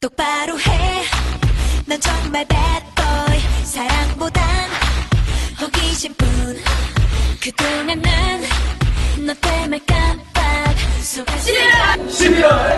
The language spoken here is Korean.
똑바로 해. 넌 정말 bad boy. 사랑보단 호기심뿐. 그동안 난너 때문에 깜빡 속았어. 11월 11월.